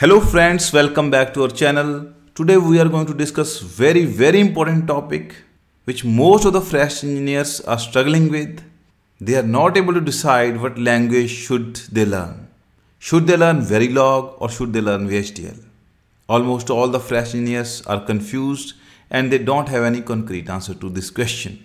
Hello friends, welcome back to our channel. Today we are going to discuss very very important topic which most of the fresh engineers are struggling with. They are not able to decide what language should they learn. Should they learn Verilog or should they learn VHDL? Almost all the fresh engineers are confused and they don't have any concrete answer to this question.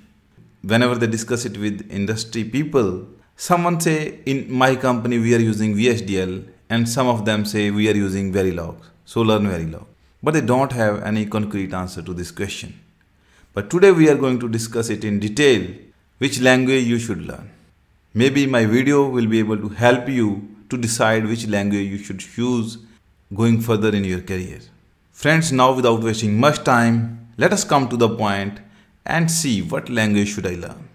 Whenever they discuss it with industry people, someone say in my company we are using VHDL and some of them say we are using Verilog. So learn Verilog. But they don't have any concrete answer to this question. But today we are going to discuss it in detail which language you should learn. Maybe my video will be able to help you to decide which language you should choose going further in your career. Friends, now without wasting much time, let us come to the point and see what language should I learn.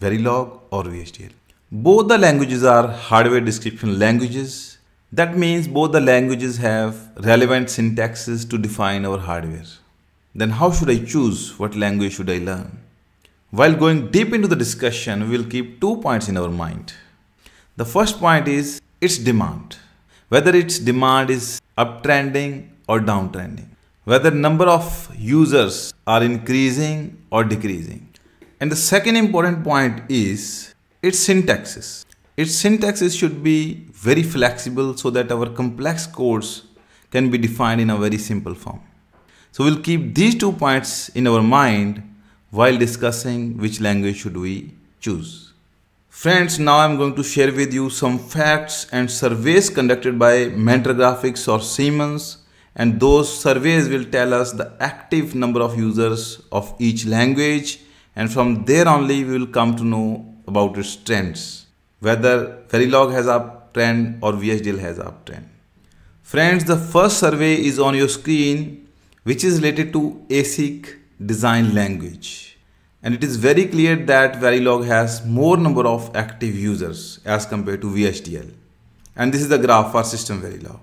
Verilog or VHDL. Both the languages are hardware description languages. That means both the languages have relevant syntaxes to define our hardware. Then how should I choose what language should I learn? While going deep into the discussion, we will keep two points in our mind. The first point is its demand. Whether its demand is uptrending or downtrending. Whether number of users are increasing or decreasing and the second important point is its syntaxes. Its syntaxes should be very flexible so that our complex codes can be defined in a very simple form. So we'll keep these two points in our mind while discussing which language should we choose. Friends, now I'm going to share with you some facts and surveys conducted by Mentor Graphics or Siemens and those surveys will tell us the active number of users of each language and from there only we will come to know about its trends whether Verilog has uptrend or VHDL has uptrend. Friends, the first survey is on your screen which is related to ASIC design language and it is very clear that Verilog has more number of active users as compared to VHDL and this is the graph for system Verilog.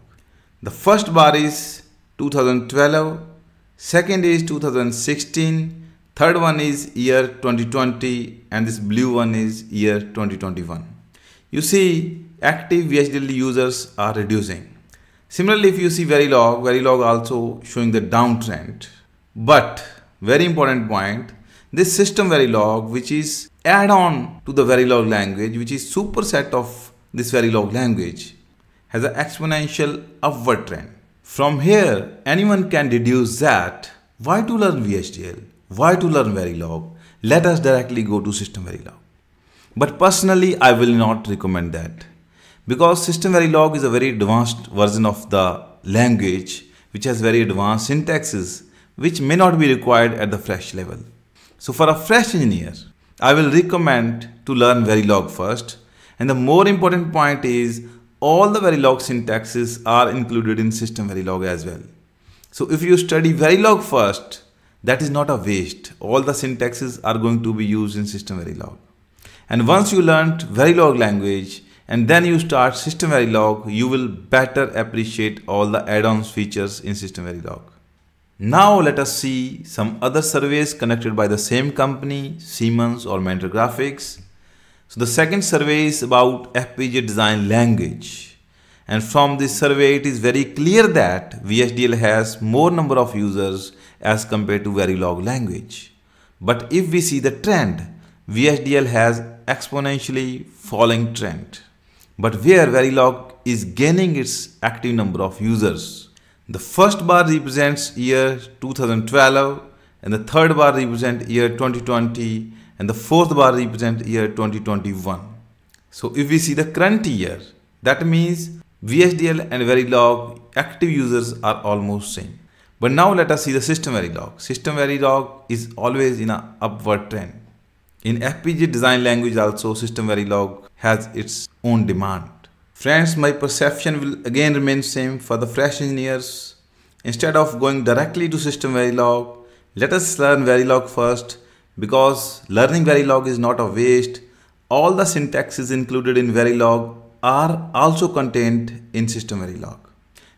The first bar is 2012, second is 2016 Third one is year 2020 and this blue one is year 2021. You see active VHDL users are reducing. Similarly, if you see Verilog, Verilog also showing the downtrend. But very important point, this system Verilog which is add-on to the Verilog language which is superset of this Verilog language has an exponential upward trend. From here, anyone can deduce that why to learn VHDL? Why to learn Verilog? Let us directly go to System Verilog. But personally, I will not recommend that because System Verilog is a very advanced version of the language which has very advanced syntaxes which may not be required at the fresh level. So for a fresh engineer, I will recommend to learn Verilog first. And the more important point is all the Verilog syntaxes are included in System Verilog as well. So if you study Verilog first, that is not a waste. All the syntaxes are going to be used in System Verilog. And once you learned Verilog language and then you start System Verilog, you will better appreciate all the add-ons features in System Verilog. Now let us see some other surveys conducted by the same company, Siemens or Mentor Graphics. So the second survey is about FPGA design language. And from this survey, it is very clear that VHDL has more number of users as compared to Verilog language. But if we see the trend, VHDL has exponentially falling trend. But where Verilog is gaining its active number of users. The first bar represents year 2012 and the third bar represents year 2020 and the fourth bar represents year 2021. So if we see the current year, that means VHDL and Verilog active users are almost same. But now let us see the system Verilog. System Verilog is always in an upward trend. In FPGA design language also system Verilog has its own demand. Friends, my perception will again remain same for the fresh engineers. Instead of going directly to system Verilog, let us learn Verilog first because learning Verilog is not a waste. All the syntaxes included in Verilog are also contained in system Verilog.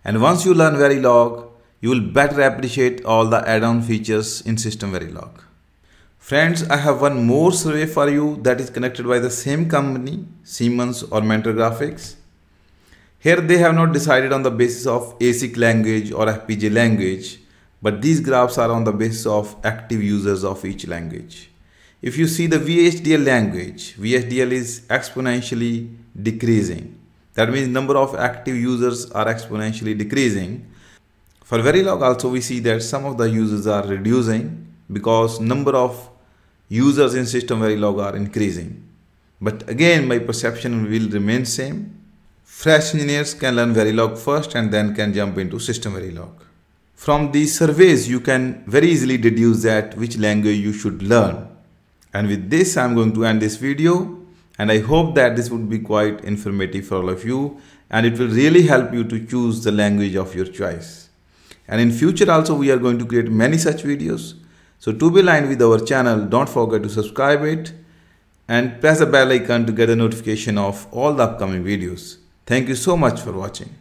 And once you learn Verilog, you will better appreciate all the add-on features in System Verilog. Friends, I have one more survey for you that is connected by the same company, Siemens or Mentor Graphics. Here they have not decided on the basis of ASIC language or FPGA language, but these graphs are on the basis of active users of each language. If you see the VHDL language, VHDL is exponentially decreasing. That means number of active users are exponentially decreasing. For Verilog also we see that some of the users are reducing because number of users in system Verilog are increasing. But again my perception will remain same. Fresh engineers can learn Verilog first and then can jump into system Verilog. From these surveys you can very easily deduce that which language you should learn. And with this I'm going to end this video and I hope that this would be quite informative for all of you and it will really help you to choose the language of your choice. And in future also we are going to create many such videos. So to be aligned with our channel, don't forget to subscribe it and press the bell icon to get a notification of all the upcoming videos. Thank you so much for watching.